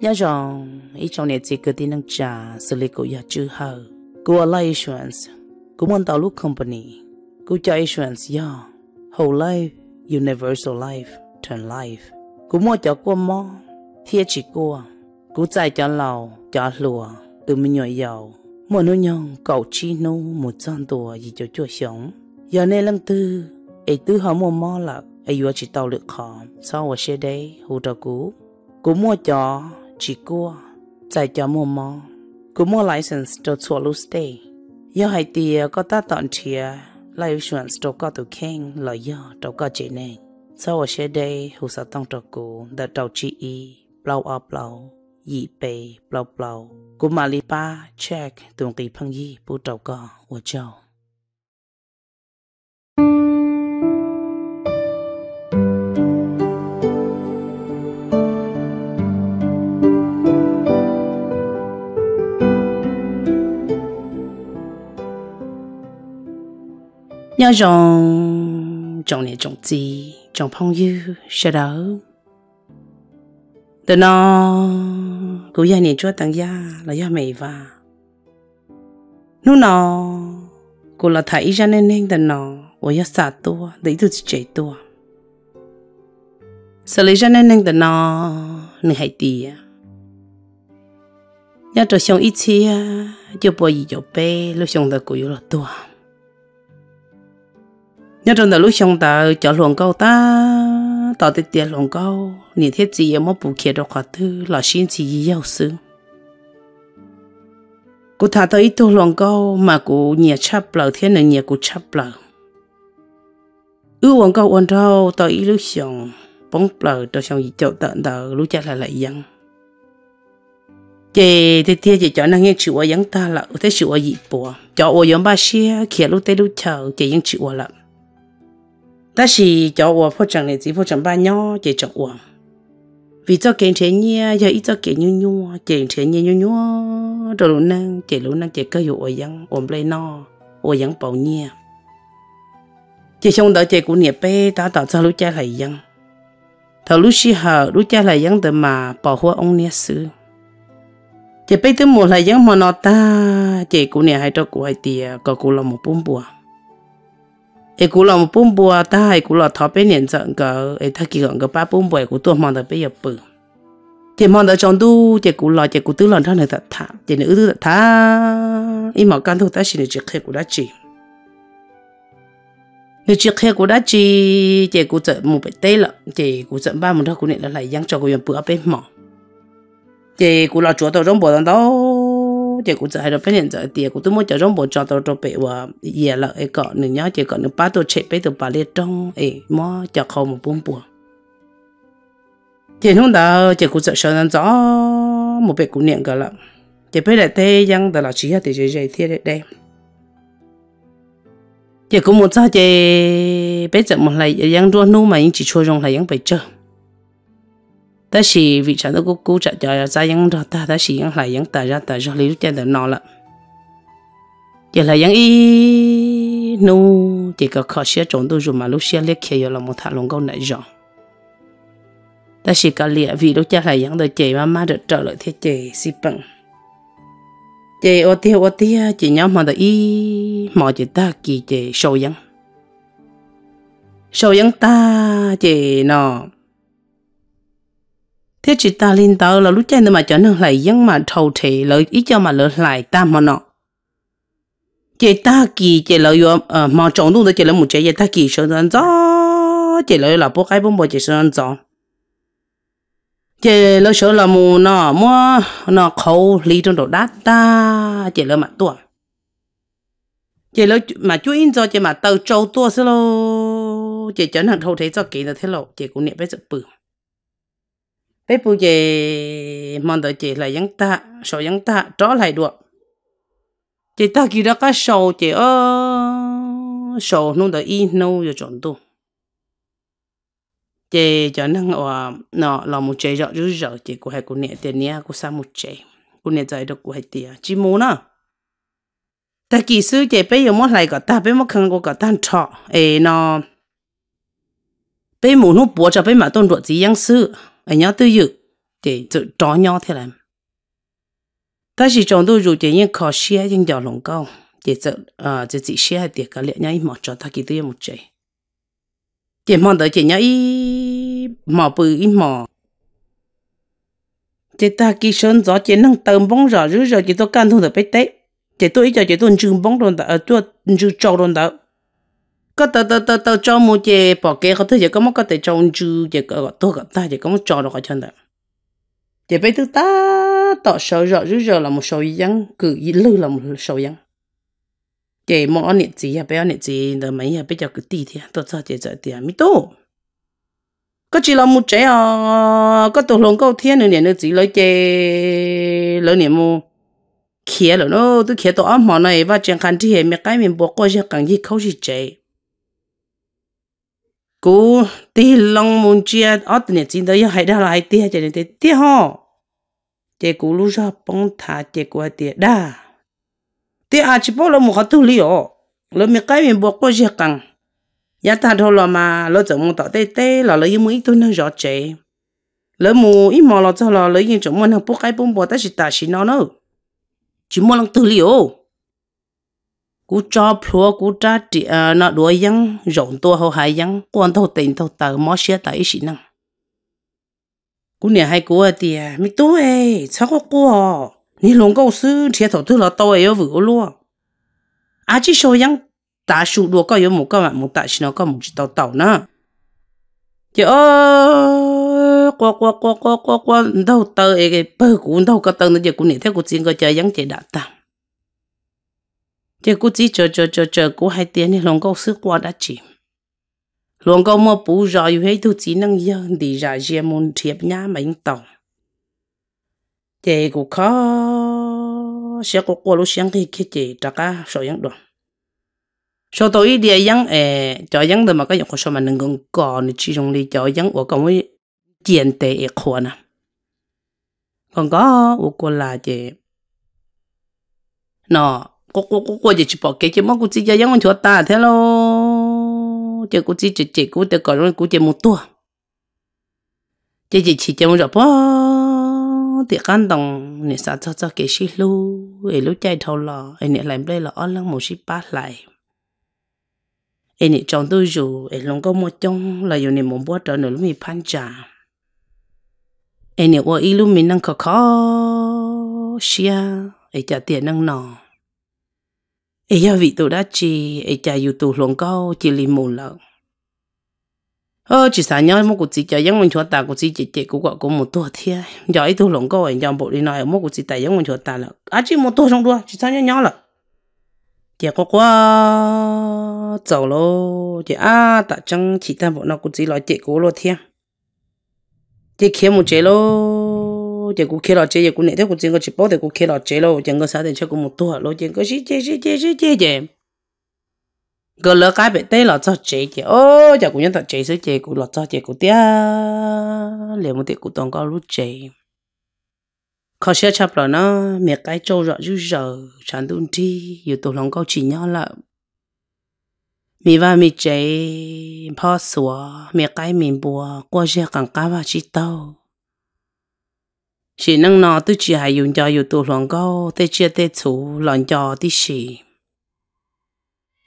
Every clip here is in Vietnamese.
nhớ rằng, ý trong này chỉ cứ tin năng trả xử lý của nhà chữ hờ. Của life insurance của một tàu lúc company. Của cho insurance ya whole life, universal life term life. Của mua cho qua mò thiệt chỉ của của chạy cho lầu, cho lùa từ mình nhỏ giàu mua nô nhong cậu chi nô một trăm tuổi gì cho chua sống. Giờ này lần tư, ấy tư họ mua mò là, ấy vừa chỉ tàu được khó, sau ở xe đây hỗ trợ cũ. Của mua cho chỉ cua chạy cho mua mò cú mua license cho chua lúc stay giờ hai tia có ta tận chia life insurance cho có tụ khen là giờ cho có chế này sau ở xe đây hồ trợ tăng cho cũ đã tàu chi y blau up blau yi bê blau blau cú mà li ba check tuần kỳ phăng yi bù trâu có của châu nhớ rằng trong này trong gì trong phong yêu sẽ đó từ nó cũng gia này chúa tăng gia là gia mày và lúc nó cô là thấy ra nên nên từ nó của gia sạt tua để tôi chạy tua xử lấy ra nên nên từ nó nên hay tiền nhớ cho xong ít chia cho bao gì cho bé lúc xong từ cô yêu là tua nhớ trong đó lúc xong ta, cho luồng câu ta tao tới tiền luồng câu nị thiết gì em bù kia được khóa thư là xin chỉ yêu sư cô thả tới ít tu luồng câu mà cô nhẹ chấp lờ, thế này nhẹ cô chấp lờ. Ư luồng câu ôn đâu tao ít lúc xong bóng lờ tao xong gì chậu tận tao lúc chắc là lại dân chị thì tia chị cho năng nghe chịu ở dân ta là, thế chịu ở gì bùa. Cho ở dân ba xe kia lúc tới lúc chờ chị dân chịu ở lắm 但是叫我破整的只破整半鸟就整我，vì cho kiện thế nhia giờ ít cho kiện nhu nhu kiện thế nhia nhu nhu rồi lúc năng kiện lúc năng kiện cơ hiệu ở yang ôm lấy no ở yang bảo nhia chỉ xong đó chỉ của nhiệt bê ta tạo cho lúc cha lại yang thầu lúc xí hở lúc cha lại yang từ mà bảo hộ ông nhiệt sư chỉ bê từ một lại yang mà nó ta chỉ của nhiệt hay cho của hai tia có của là một bốn bùa ai cú lòng bún bùa ta ai cú lòng thọ bên nhận trận cờ ai thắc kỳ gần cờ ba bún bùa cú tua mong tới bây giờ bự thì mong tới trong tu chỉ cú lòng chỉ cú tư lòng thân này thật thà chỉ nữ tư thật thà im mà căn thu ta xin chỉ khé cú đã chỉ nếu chỉ khé cú đã chỉ chỉ cú trận một bảy tê lận chỉ cú trận ba một thằng cú này là lại giang cho cú yên bữa bên mỏ chỉ cú lòng chúa tao trong bộ đó chỉ cũng chỉ hay là bên nhận giờ tiền cũng tôi muốn cho rong bộ cho tôi cho bé và giờ là cái cọ nữa nhá chỉ còn nữa ba tôi chạy bé tôi ba liệt trong ấy mà cho không một bốn bùa thì hôm đó chỉ cũng sợ sợ rõ một bé cũng niệm cả lắm chỉ bé lại thế giang đó là chỉ là thì chỉ chỉ thế đấy chỉ cũng một sao chỉ bé chậm một lại giang đua nu mà những chỉ cho rong là giang phải chơi ta chỉ vị trí đó cũng cố chặt cho ra những đó ta ta chỉ những lại những ta ra tờ cho lý trên tờ nó là giờ là những y nu chỉ có khó xia trốn tôi dùng mà lúc xia liếc kia là một thằng lông câu nãy rồi ta chỉ có lẽ vì lúc cha là những đời chị mà má được trở lại thế chị xí bận, chị ô tia ô tia chị nhóm mà đời ý mọi chị ta kỳ chị sâu yắng sâu yắng ta chị nó thế chỉ ta linh tao là lúc chơi mà cho nó lại dân mà thầu thể lợi ý cho mà lợi lại ta mà nọ. Chị ta kỳ, chị lợi yo ờ mà trọng độ chị lợi một chị ta kỳ sơn rằng gió. Chị lợi là bố cái bông bò chị sơn rằng gió. Chị lợi sợ là mù nọ mua nọ khâu lý trong đầu đá ta, chị lợi mà tua chị lợi mà chú in cho chị mà tàu trâu tua xí lô. Chị cho nên thầu thể cho kỳ là thế lộ, chị cũng niệm bây giờ bự bé bu về mong đợi chị là dân ta sổ dân ta trở lại được. Chị ta kỳ đó cái sổ chị ơ sổ nó đợi in nâu rồi chọn tu. Chị cho nên là nó là một chị rõ rứa rõ chị của hai cô nè tiền nia của sao một chị cô nè giải được của hai tiền chỉ muốn à ta kỳ sư chị bây giờ mất lại cả ta, bây mất khăn của cả tan trọ. Ê nó bây muốn nó bùa cho bây mà tôn độ gì yang sư ở nhớ tôi dự để tự trò nhau thế làm ta chỉ trong tôi rồi chỉ những khó xe những giờ lòng cao để tự à ờ, chỉ chỉ xe để cái lẽ nhảy một cho ta kỹ tôi một chơi chỉ mong đợi chỉ nhảy mà bự ít mà chỉ ta kỹ sơn gió chỉ năng tầm bóng rõ rứa rồi chỉ tôi can thu được bé tết chỉ tôi cho chỉ tôi chừng bóng rồi ta ờ, tôi chừng trâu rồi ta có tờ tờ tờ tờ cho một chỉ bỏ cái có thứ gì có một cái tờ trâu chừng chỉ có tôi gặp ta chỉ có một cho được cái chân đấy chỉ bây thứ ta tỏ sầu rõ rứ rồi là một sầu dân, cứ ý lư là một sầu dân. Chỉ một anh nhật gì à bây anh nhật gì là mấy à bây giờ cứ đi thì tôi cho chỉ giờ thì mi tô có chỉ là một trẻ à có tổ lòng câu thiên nữa nè, nữa chỉ lấy chế lấy nè mu kia rồi nó, tôi kia tổ âm mà này, và chẳng khăn thì hệ mấy cái mình bỏ qua, chẳng càng gì không gì chế cú tí long môn chia ở nè chỉ đó hay đó là hay tiếc cho nên tiếc ho. Chế cú lúc ra bông thả chế cú tiếc đa. Tiếc à chỉ bỏ là một cái tu lý ở lấy mấy cái mình bỏ qua cho càng ya ta thôi là mà lỡ chồng muốn tạo tê tê là lỡ lấy mấy tu nó rõ chế lỡ mù ít mò là cho là lỡ những chỗ muốn học bốc cái bông bò ta chỉ ta chỉ nó nữa chỉ mua lần tư liệu cú cho phua cú trả trị à nó đuổi yang rộng tua hậu hai yang quan thâu tình, thâu tờ, mó xe tại xí năng. Cú nè hai cú à tiề mi tu ấy sao có cú à ni lòng câu sư thiệt thầu tư là tôi ở vừa luôn à chỉ số yang ta sụ đua có yếu một cái mà một tại nó có một chỉ tàu tàu nữa chứ ơ qua qua qua qua qua qua đâu tờ cái bơ cú đâu có tờ nó giờ cú nè, theo cú chỉ có chơi giống chơi đã ta chứ cũng chỉ chờ chờ chờ chờ cũng hai tiền thì lòng câu sức qua đã chỉ lòng câu mà bù rồi hay tu chỉ năng dân đi ra riêng môn thiệp nhá mình tàu thì cũng khó, sẽ có qua lúc sáng khi kia chỉ trả cả số những đoạn số tôi ý địa yang 에 cho yang de mà cái có số mà nâng ngon có ni chỉ trong đi cho yang của công với tiền tệ 에 khoa nè. Còn có, của cô là gì nó cô cô cô cô chỉ bỏ cái chỉ mong cô chỉ cho yang cho ta, thế lo chỉ cô chỉ chỉ chỉ cô để gọi rồi cô chỉ một tua. Chỉ chỉ chỉ cho một rồi thì căn đồng nè sao cho cho cái xí lu ấy lúc chạy thâu lò. Ấy nè làm đây là ăn lăng một xí ba lại. Em nị chọn tôi dù. Em lòng có một trong là dù nị muốn bớt trở nữa lúc mình phan trả em nị qua ít lúc mình đang khó khó xia. Em trả tiền đang nọ e ya vị tu đã chi e cha yu tu long cao chi li mù lợn ơ chỉ sáng nhau một cuộc chỉ cho những mình cho ta cuộc chỉ chỉ chỉ của của một tuổi thế giờ ấy tôi lòng cao anh giờ bộ đi nói một cuộc chỉ tại những mình cho ta là à chỉ một tuổi trong đua chỉ sáng nhau nhau là chị có à, quá lô chị cũng kia là chế cũng nãy thế cũng chỉ có chỉ bảo thì cũng kia là chơi lô chẳng có sao thì cho cũng một tuổi lô chẳng có gì chơi chơi chơi chơi chơi chơi cái lỡ cái bị tê là cho chơi chơi ô chị cũng nhận thật chơi số chơi cũng là cho chơi cũng tiếc liền một tiệc cũng toàn có lúc chơi khó sẽ chấp là nó mẹ cái trâu rõ rú giờ chẳng đúng đi yêu tổ lòng câu chỉ nhau là mi va mi chạy phó sủa mẹ cái mình bùa qua xe càng cá và chỉ tàu chỉ năng nó tôi chỉ hay dùng cho dù tổ lòng câu, tôi chia tê chủ lòng cho tí xì.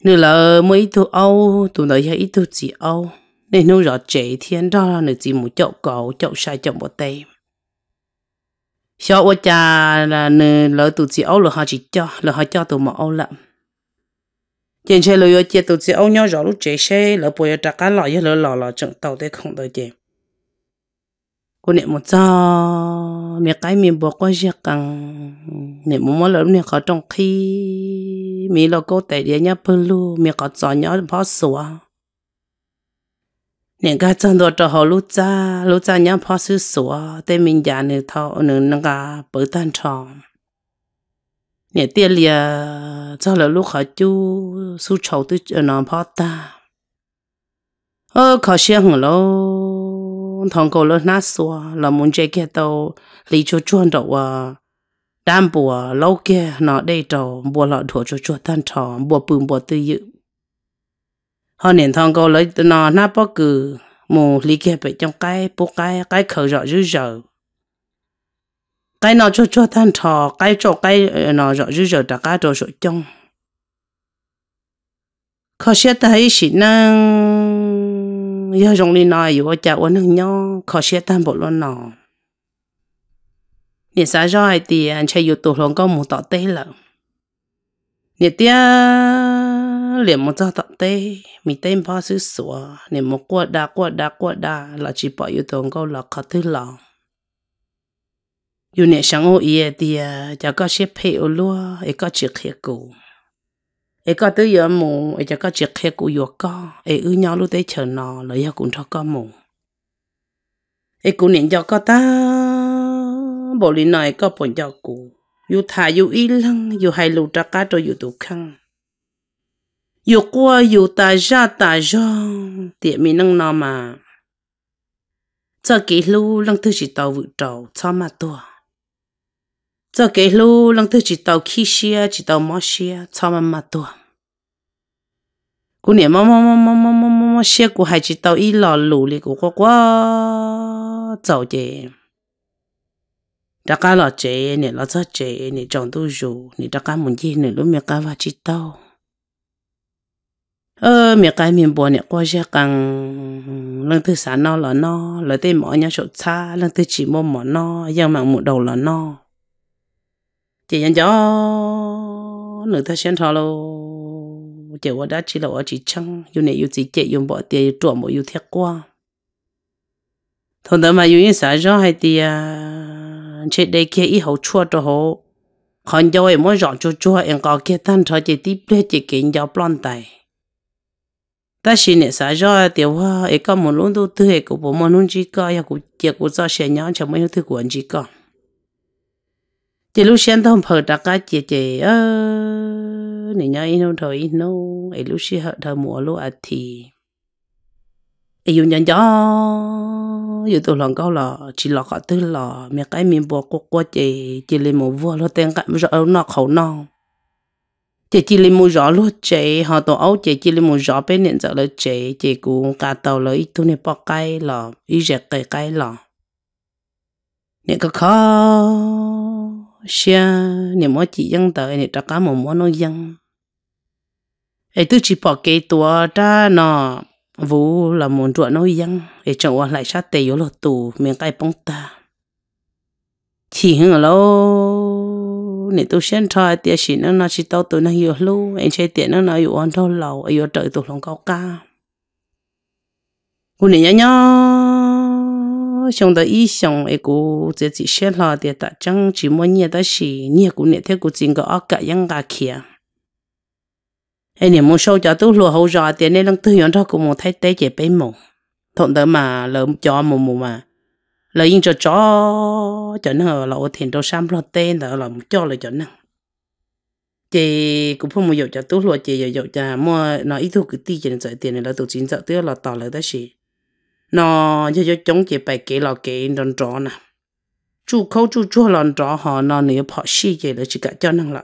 Nửa là, mấy tu âu, tụi nó hay ít tu chỉ âu, nên nó rõ chế thiên đó là chỉ một chậu cầu chậu sai, chậu một tay. Sau ở cha là nửa lỡ tụi chỉ ấu là họ chỉ cho, là họ cho tụi mà ấu lắm. Trên xe lừa chị tụi chỉ ấu nhau rõ lúc chế xe, lỡ bồi trả cá lọ lỡ lọ lọ chẳng tàu để không đợi gì cô nè một cho mẹ cái mình bỏ qua giặc càng nè một món lớn nè khó trong khi. Mẹ lo cô tệ địa nhá bơ lu mẹ có cho nhỏ bỏ sủa nè cái chân đồ cho họ lúc cha lúc cha nhá phá sữa sủa để mình già nè thọ nè nè cả bữa tan tròn nè tiền lìa cho là lúc họ chú su chầu tôi nó phá ta. Ơ khó xem lo thằng cô lớn nát xua là muốn chơi kia tàu lý cho chuan đầu à đam bùa lâu kia nó đây đầu bùa lọ thua cho chuột tan trò bùa bùn bùa tư dự họ nên thằng cô lấy nó nát bó cử mù lý kia bị trong cái bố cái cái khờ rõ dữ dở cái nó cho cho than thọ cái cho cái nó rõ dữ dở đã cái đồ sổ trong khó sẽ thấy xịn năng giờ rong linh nói yếu chả uống hàng nhau khó xé tan bộ luôn nọ nè xã rồi thì anh chơi yếu tổ lòng có một tọt tê lợ nè tia liền một tọt tọt tê mi tên bao sư sủa nè một quạt đa quạt đa quạt đa là chỉ bỏ yếu tổ có là khó thứ lòng Yêu nè sáng ô ý thì chả có xếp phê ô lúa ấy có chịu khía cụ ai có tới giờ mù ai cho có chuyện khe của yo có. Ai ư nhau lúc tới chờ nó lấy họ cũng cho có mù. Ai cũng niệm cho có ta, bộ lý này có bọn cho cụ dù thà dù y lăng, dù hai lù trắc cá cho dù tụ khăng. Dù qua, dù ta ra ta ra tiệm mi năng nó mà. Cho kỹ lưu, lăng thứ gì tàu vụ trầu, cho mà tua cho cái lu lăng thư chỉ tàu khi xia chỉ tàu mò xia cho mà mà tua cú niệm mò mò mò mò mò mò mò mò xia cú hai chỉ tàu y lò lù li cú quá quá giàu chị đã cá lò chế nè lò cho chế nè trồng tu rủ nè đã cá muốn gì nè lúc mẹ cá vào chỉ tàu ơ mẹ cái miền bò nè qua xia càng lần thứ sáng nó là nó lời tên mỏ nhà sốt xa lần thứ chỉ mò mò nó giang mạng một đầu là nó chị nhận cho nữ ta xem thọ lô. Chị qua đã chỉ là ở chỉ chăng? Yêu này yêu chỉ chạy yêu bỏ tiền trộm một yêu thiệt qua thằng đó mà yêu những xã rõ hay thì à chết đây kia ít hậu chua cho họ còn cho em muốn dọn cho chua em có kia tan cho chị tiếp lên chị kiện cho plan tài. Ta xin nè xã rõ tiểu hoa em có một lúc tôi thứ em cũng một lúc chỉ có ya cũng chỉ cũng cho xe nhau, chẳng mấy thứ của anh chỉ có chị lúc xem thông phở đặc cá chị chị ơ nè nhớ ino thôi ino ấy lúc xí hợp thơ mùa lúc à thì ấy dùng nhận cho dù tôi lòng câu là chỉ là có tư là mẹ cái miếng bò cô cô, chị chị lên một vua lo tên cái rõ nó khẩu non. Chị chị lên một rõ luôn, chị, họ tổ ấu, chị chị lên một rõ bên nhận rõ là chị chị cũng cả tàu là ít tu này bỏ cái là ít rẻ cái cái là nè cái khó xia nè mỗi chị dân tới nè tất cả một món nó dân ấy tôi chỉ bỏ cái tua ra nó vũ là muốn ruộng nó dân ấy chồng lại sát tề yếu lột tù miệng cái bóng ta chỉ hưng lâu nè tôi xem thôi tiệt chỉ nó nó chỉ tao tôi nó hiểu lâu anh chơi tiền nó nó hiểu ăn thôi lâu yêu trời tôi lòng cao ca cô nè nhá nhá xong đó ý xong ấy cô chỉ chỉ xem ta chẳng chỉ muốn nhẹ đó là, nhẹ cô nè theo cô chính có ác cả yang cả kia ấy nè muốn sâu cho tôi lùa hậu rõ tiền nên đang tư vấn cho cô muốn thấy tế chế bế mù thọn đó mà lợm cho mù mù mà lời in cho chó cho nó là ô thiền đâu sam lo tên đó là cho là cho nó chị cũng không mua dầu cho tôi lùa chị dầu cho mua nó ít thu cái tiền cho nên tiền này là tụi chính sợ là tỏ lại đó gì nó cho cho chống chỉ bài kế là kế đòn trò nè. Chú khâu chú chú lần trò họ, nó nếu họ xí chị là chỉ cả cho năng là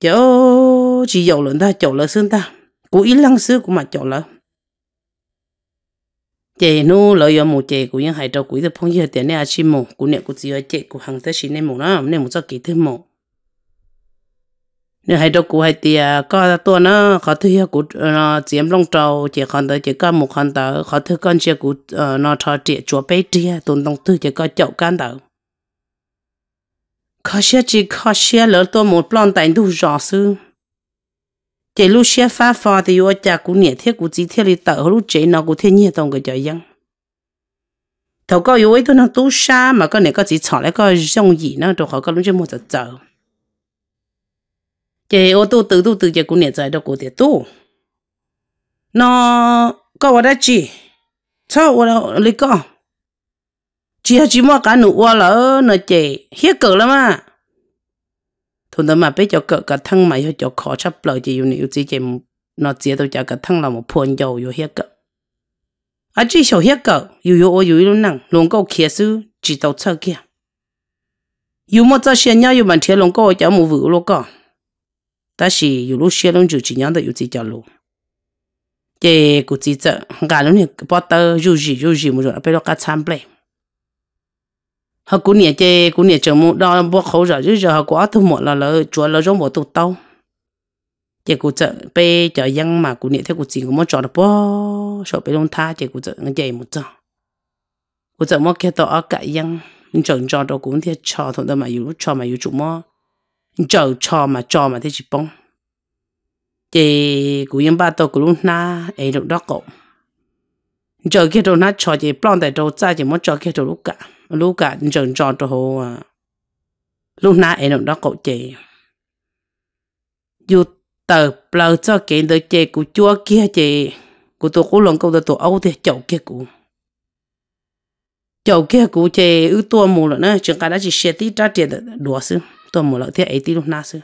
chỗ chỉ dầu lần ta chỗ là xương ta. Cú ít lăng xứ của mà chỗ là chị nu lợi dụng một chị của những hải trâu của những phong hiệu tiền này chỉ một của nè của chỉ ở chị của hàng tới chỉ nên một nó nên một cho kỳ thứ một nếu hai đâu cụ hai tia có tua nó, khó thứ hiệu cụ ờ, nó chiếm long trâu chỉ còn tới chỉ có một con tờ khó thứ con chị cụ ờ, nó thọ chị chúa bé tia tồn đông tư chỉ có chậu can tờ khó xia chỉ khó xia lỡ tua một plan tài đủ rõ sư. Chỉ lúc xia phá phò thì yo cha cụ nhẹ thiết cụ chỉ thiết đi tờ lúc chế nó cụ thiết nhẹ tông cái trời dân. Thầu có yo ấy tôi nó tu sa mà có này có chỉ chọn lại có dùng gì nó đồ họ có lúc chưa một giờ giờ ô tô tự tu tự chỉ cũng nhận giải đâu cũng thể tu. Nó có vào đây chỉ sao vào lấy có chỉ chỉ mua cả nụ qua lỡ nó chỉ hiết cỡ lắm à. Thằng đó mà biết cho cỡ cả thân mà cho khó chấp lời chỉ yêu chỉ chỉ nó chỉ đâu cho cả thân là một phun dầu yêu hiết cỡ. À chỉ số hiết cỡ. Yêu yêu yêu yêu năng luôn có kia sư chỉ tàu chơi kia yêu một giờ xem nhau yêu bản thiết luôn có cho một vụ luôn có ta chỉ yêu lúc xem luôn chỉ nhau được chỉ cho luôn cái cụ chỉ giờ cả lúc này bắt đầu yêu gì yêu gì một rồi bây giờ cả tham play họ cũng nhẹ chơi cũng nhẹ chờ một đó bỏ khẩu rồi chứ giờ họ quá thu một là là chúa là giống bộ tụ tao chị cũng chợ bây giờ dân mà cũng nhẹ theo cũng chỉ cũng muốn chọn được bỏ sợ bê lông tha chị cũng chợ ngay chạy một giờ cũng chợ mất cái tao ở cái dân chọn chọn đâu cũng thiệt cho thôi mà yếu cho mà yếu chủ mò chờ cho mà cho mà thế chỉ bông. Thì cũng yên ba tôi cũng lúc na ấy lúc đó cậu chờ kia đồ na cho thì plon tại đâu ra thì muốn cho kia đồ lúc cả. Lúc cả chờ cho đồ hồ à. Lúc na ấy lúc đó cậu chị. Dù tờ plờ cho cái đứa chị của chúa kia chị, của tôi cũng lòng câu tôi tôi âu thì chậu kia của. Chậu kia của chị ư tua mù rồi nữa chẳng cả đã chỉ xe tí trả tiền đùa xứ tua mù rồi thì ấy tí lúc na xứ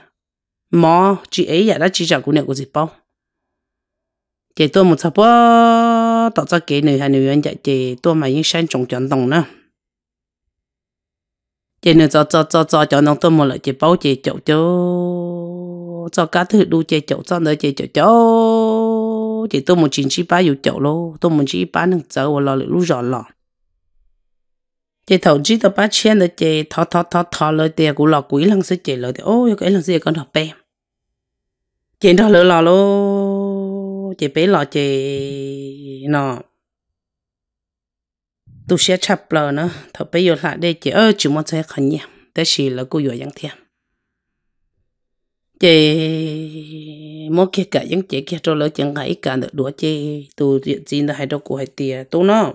mò chị ấy giờ đã chỉ trả của này bao. Chị tôi một sao bó tạo ra cái người hay người anh chị tôi mà yên sang trồng chọn đồng nữa. Chị nữa cho cho cho cho cho đồng tôi một lại chị bao chị chậu cho cho cá thứ đu chị chậu, cho nữa chị chậu cho chị tôi một chín chín ba yêu chậu lô tôi một chín ba nâng giờ và lò lũ giòn lò chị thầu chỉ tao ba 千的 chị thọ thọ thọ thọ lời tiền của lò quỷ lăng sẽ chị lời thì ôi, cái lăng sẽ con học bè. Chị đó lỡ lò lô, chị bé lò chị nọ. Tu sẽ chập lờ nữa thọ bé vô lại đây, chị ơi chỉ muốn chơi khẩn nhỉ thế chỉ là cô vừa dặn thêm chị mỗi kia cả những chị kia cho lỡ chẳng hãy cả được đùa chị tu chuyện gì là hay đâu của hay tiền tu nó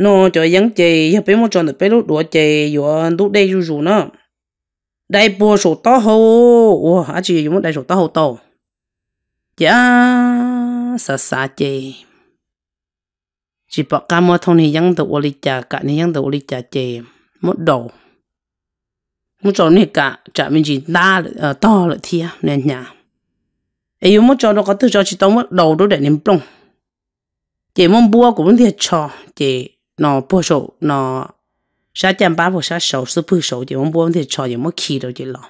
nó cho những chị ya bé mua cho được bé lúc đó chị vô lúc đây rủ rủ nữa. Đại bộ số to hậu wow à chị? Dùng đại số to hậu to dạ sa sa chị chỉ bảo cả mà thông thì những đồ oli trả cả những đồ oli trả chị một đầu. Một chỗ này cả trả mình chỉ đa ờ to là thia nên nhà. Ấy dùng một chỗ đó có từ cho chỉ tao một đầu đó để ném plong. Chị muốn bua cũng thiệt cho, chị nó bua số nó sa chăm ba bộ sa sầu sư phụ sầu thì ông bố thì cho những mất khí đâu chứ lo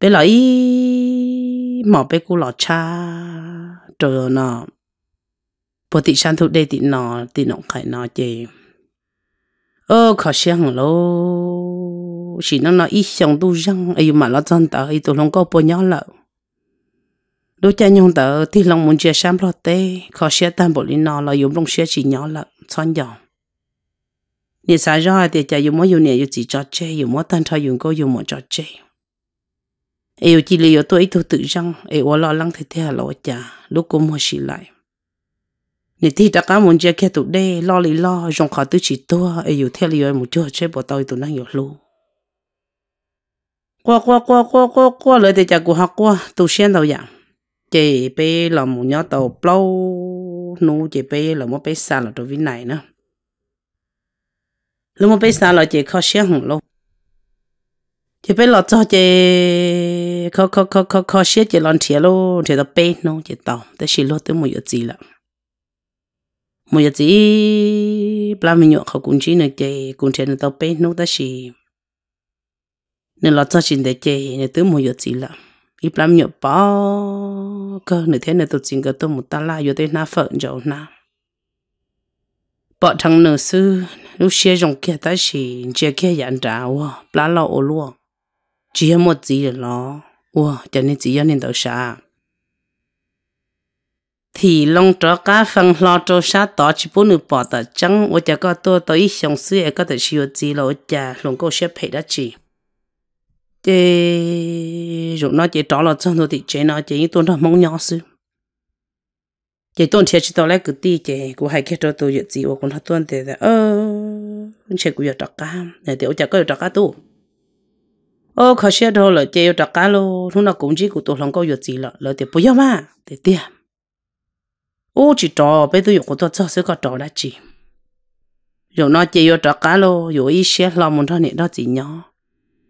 bé lo ý mà bé cũng lo cha rồi nó bộ thị sang thu đây thì nó thì nó khai nó chơi ơ khó xem lô chỉ nó nó ít xong tu răng ấy mà nó chân tờ ấy tôi không có bao nhiêu lợ đôi cha nhung tờ thì lòng muốn chia sẻ lo tê khó xem tan bộ lý nó là dùng lòng xem chỉ nhỏ lợ son dòng nè xa ra nè chỉ có tôi ít tự lo lắng thì thế là chả lúc cũng mua xí lại nè thì tất cả muốn chơi kia tụ đây lo lì lo dùng khó tự chỉ tua ấy yêu theo liệu một chỗ chơi bỏ tôi tụ năng yêu lu qua qua qua qua qua qua lại thì chả cũng học qua tụ xuyên đầu dạng chị bé là một nhớ tàu plau nu chỉ bé là một bé xa là đối với này nữa. Lúc một bé xa là chỉ có xe hồng luôn. Chỉ bé là cho chỉ có có có có có xe chỉ lon thiệt luôn thiệt là bé nó chỉ tàu tới xí lô tới một giờ gì là một giờ gì ba mình nhậu khẩu cũng chỉ nữa chỉ cũng chỉ là tàu bé nó tới xí nên là cho chỉ để chỉ nên tới một giờ gì là ít bao nhọ bỏ cơ nửa thế này tôi chỉ có tôi một ta la vô tới na phận rồi na. Bỏ thằng nữ sư lúc xe trong kia ta chỉ chỉ kia nhận trả wa bla lo ô luôn chỉ một gì rồi lo wa cho nên chỉ nên đâu xa thì long cho cá phân lo cho sa tỏ chỉ bốn nửa bỏ tờ trắng tôi chỉ có tôi tôi ít xong sư có thể chịu gì lo chả long có xếp phải đã chỉ thế rồi nó chỉ trả là chân thôi thì chế nó chỉ tôi nó mong nhỏ sư chị tôi thiệt chỉ tôi lấy cái tí chị của hai cái cho tôi việc gì của nó tôi thì là, ơ chị của có trắc cá. Này thì ông chắc có trắc cá tu ô, khó xe đâu là chị trắc cá luôn lúc nào cũng chỉ của tôi không có việc gì là là thì bây giờ mà thì tiền ô, chỉ trò bây giờ của tôi cho sẽ có trò đã chị. Rồi nó chị trắc cá luôn rồi ý xe lo muốn thằng này, đó chỉ nhỏ.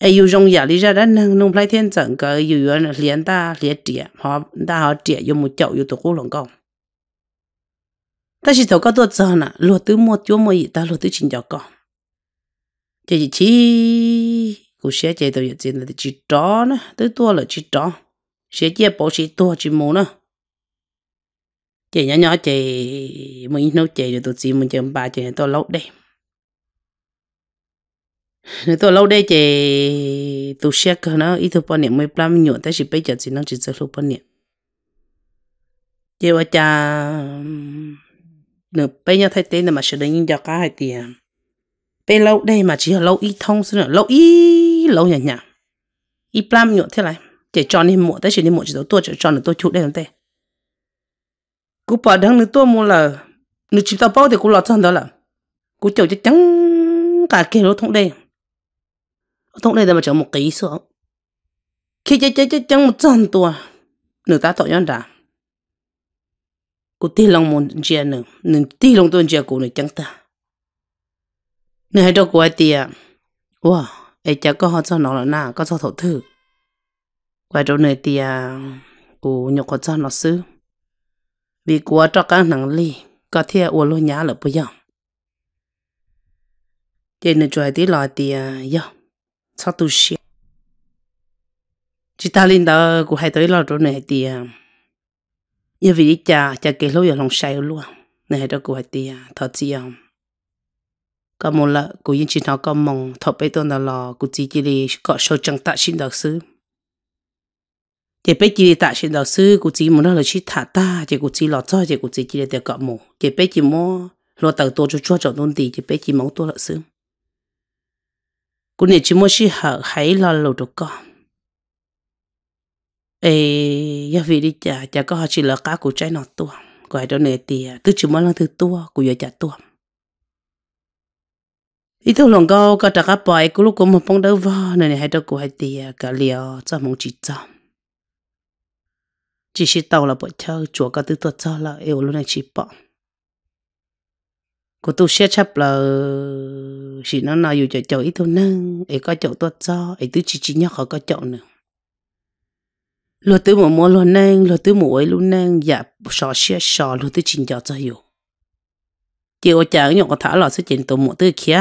sư ai yêu rong giả lý ra đã nâng nông lại thiên chẳng cái yêu yêu liền ta liền địa họ ta họ địa yêu một chậu yêu tổ cố lòng công ta chỉ thấu có tốt giờ nè lúa tứ một chỗ một ta lúa tứ chín cho con chỉ chỉ cô sẽ chạy tới chuyện là chỉ đó nè tới tua là chỉ đó sẽ chạy bỏ chỉ tua chỉ mù nè chị nhỏ nhỏ chị mình nấu chị được tụi chị mình chơi ba chị tôi lâu đây nếu tôi lâu đây chị tôi sẽ cơ nó ít thôi bao nhiêu mới plan nhựa tới chỉ bây giờ chỉ nó chỉ giờ lúc bao nhiêu cha nửa bây giờ thay tên mà sẽ đến những cho cá hai tiền bây lâu đây mà chỉ là lâu ít thông xin lâu ít lâu nhả nhả ít plan nhựa thế này chị cho nên mua tới chỉ nên mua chỉ tôi chỉ cho nên tôi chụp đây làm thế cú bỏ đằng nữa tôi mua là nếu chỉ tao bao thì cú lọt sang đó là, cú chịu chắc chắn cả kia nó thông đây thông đây là mà chẳng một ký số khi chơi chơi chơi chẳng một trăm tua à. nửa ta tội nhân đã cú ti lòng một chia nữa nửa ti lòng tôi chia cú nửa chẳng ta. Nửa hai đâu của ai tiệt wow ai chắc có họ cho nó là na có cho thổ thư. Quay đâu nửa tiệt cú nhục có cho nó xứ. Vì quá cho các năng ly, có thể ô luôn nhá là bây giờ trên nên trời tí lo tiệt giờ cho tu sĩ chỉ ta lên đó cũng hay tới lo chỗ này thì à, giờ vì cha cha kể lâu giờ lòng say luôn. Này, đó của hai thì thật gì không có một là của những chuyện nào có mong thọ bây tôi là cũng chỉ chỉ đi có sâu chẳng tạ xin đạo sư. Chỉ biết chỉ tạ xin đạo sư cũng chỉ muốn là chỉ thả ta chỉ cũng chỉ lọt cho chỉ cũng chỉ chỉ để cọ mù chỉ biết chỉ mua lo tàu tôi cho cho cho 东西 chỉ biết chỉ mong tôi là sư cú nè chỉ mua xí hở hãy lo lụt được con ê giờ vì đi chả chả có họ chỉ là cá của trái nọ tua. Gọi đó nè tìa tôi chỉ mua lần thứ tua của giờ chả tua. Ít thôi lòng câu có trả cá bòi cú lúc cú một phong đâu vào nên hãy đâu của hai tìa cả liều cho mong chỉ cho chỉ chỉ tàu là bọn chơi chùa cả thứ tua cho là yêu luôn này chỉ bỏ của tôi sẽ chấp là chỉ nó nào dù cho chậu ít thôi nâng, ấy có chậu tốt cho, ấy tứ chỉ chỉ nhắc họ có chậu nữa. Lo tứ một mua lo nâng lo tứ một ấy luôn nâng dạ sò xe sò lo tứ chín cho cho hiểu. Chiều chẳng nhọc có thả lọ sẽ chỉnh tổ một tứ kia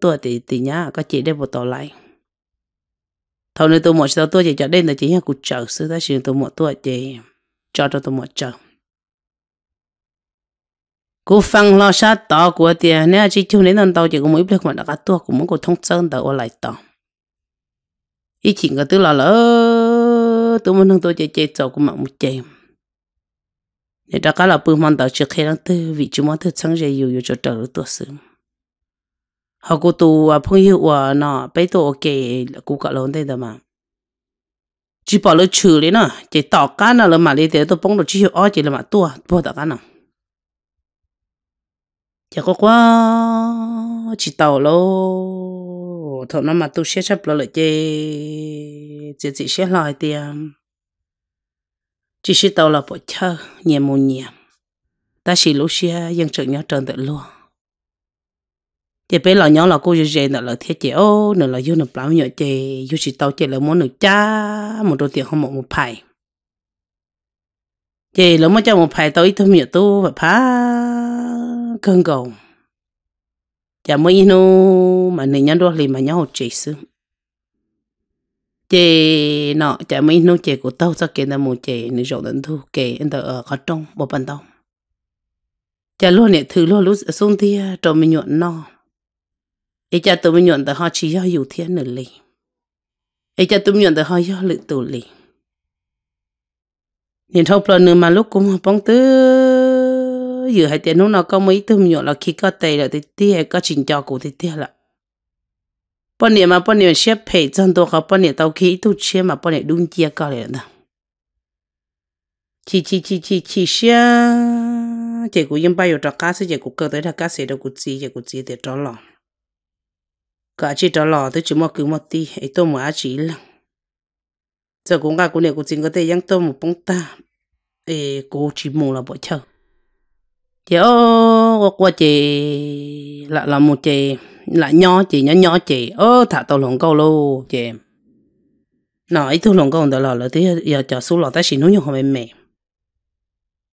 tôi thì thì nhá, có chị đây một tổ lại. Thầu này tôi một sao tôi chỉ cho đây là chỉ là cụ trợ sư ta chỉ tôi một tôi chỉ cho cho tôi một trợ cú phăng lo sát tỏ của tiền nè chỉ chung đến lần đầu chỉ có mỗi biết mà đã cắt tua cũng muốn cô thông sơn tàu lại tỏ ý chỉ có tức là lỡ tôi muốn thằng tôi chơi chơi trò của mạng một chơi để đã cả là bữa mòn đầu trước khi đang tư vị chúng muốn thức sáng dậy yêu yêu cho trở tôi sớm họ cô tu à phong hiệu à nọ bây tôi ok, là cô cả lớn đây đó mà. Chỉ bảo lỡ trừ đấy nè chỉ tỏ cá nào là mà lấy thế, tôi bông được chỉ hiệu ó chỉ là mà tua tua tỏ cá nào? Chả có quá chỉ tàu lô thợ nó mà tôi sẽ chấp lại chê chỉ chỉ sẽ lại tiền chỉ sẽ tàu là bộ chơi nhẹ mù nhẹ. Ta chỉ lúc xe dân trợ nhau trần tự luôn chị bé là nhỏ là cô dễ nợ là thiết chị ô, nợ là vô nợ bao nhiêu chị vô chỉ tàu chị là muốn được cha một đôi tiền không một một phải chị là muốn cho một phải tối ít thôi nhiều tu và phá cơn cầu chả mới ino mà nè nhắn đôi liền mà nhau chị sư chị nọ, chả mới ino chị của tao, sao kia là một chị nữ rộng đến thu kể anh ta ở khó trong bộ bàn tao chả luôn nè thứ luôn, lúc xuống thì à, cho mình nhuận no. Ấy cha tụi mình nhuận từ họ chỉ do yêu thiên nữa lì. Ấy cha tụi mình nhuận từ họ do lự tù lì. Nhìn thâu plon nữa mà lúc cũng bóng tứ giờ hai tiền lúc nào có mấy tụi nhỏ là khi có tay là thì tia có chỉnh cho cụ thì tia là bọn này mà, bọn này xếp phải chân tôi có bọn này tao khi tu chia mà bọn này đúng chia có liền đó chỉ chỉ chỉ chỉ chỉ xia chỉ cụ yên bao giờ trò cá sẽ chỉ cụ cơ tới là cá sẽ đâu cụ chỉ chỉ cụ chỉ để cho lòng cả chỉ đó lò tôi chỉ mua cứ một tí, ấy tôi mua chỉ là giờ cũng cả cụ này cụ chỉ có thể ยัง tôi một bông ta. Ê, cô chỉ mua là bỏ chờ chị ô qua chị là là một chị, là nhỏ chị, nhỏ nhỏ chị. Ô thả tàu lồng câu lô chị nó ít thu lồng câu đó là là thế giờ cho số lọ ta chỉ nó nhiều hơn mẹ.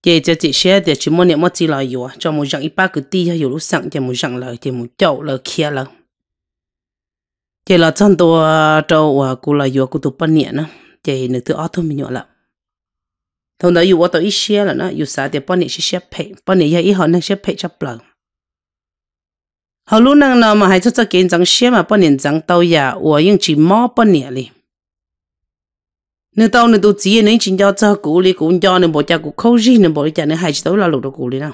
Chị, cho chị share để chỉ muốn niệm mất chị là yêu cho một dạng ít ba cứ ti hay lúc sẵn, cho một dạng lời thì một chậu lời kia là chị là chân tôi trâu và cô là yêu cô tụ bận niệm nữa chị nữa từ ở thôi mình nhọ lại thằng đó tôi ít share là nó yêu sao để bận niệm share pay bận niệm ít hơn năng pay chấp lời họ lúc năng nào mà hay cho cho kiến chẳng share mà bận niệm chẳng tao ya 我用 chỉ mò bận niệm li nếu tao nếu tao chỉ nên chỉ cho cho cụ li cũng cho nên bộ cha cụ khâu gì nên bộ cha nên hay chỉ tao là lục đồ cụ li nào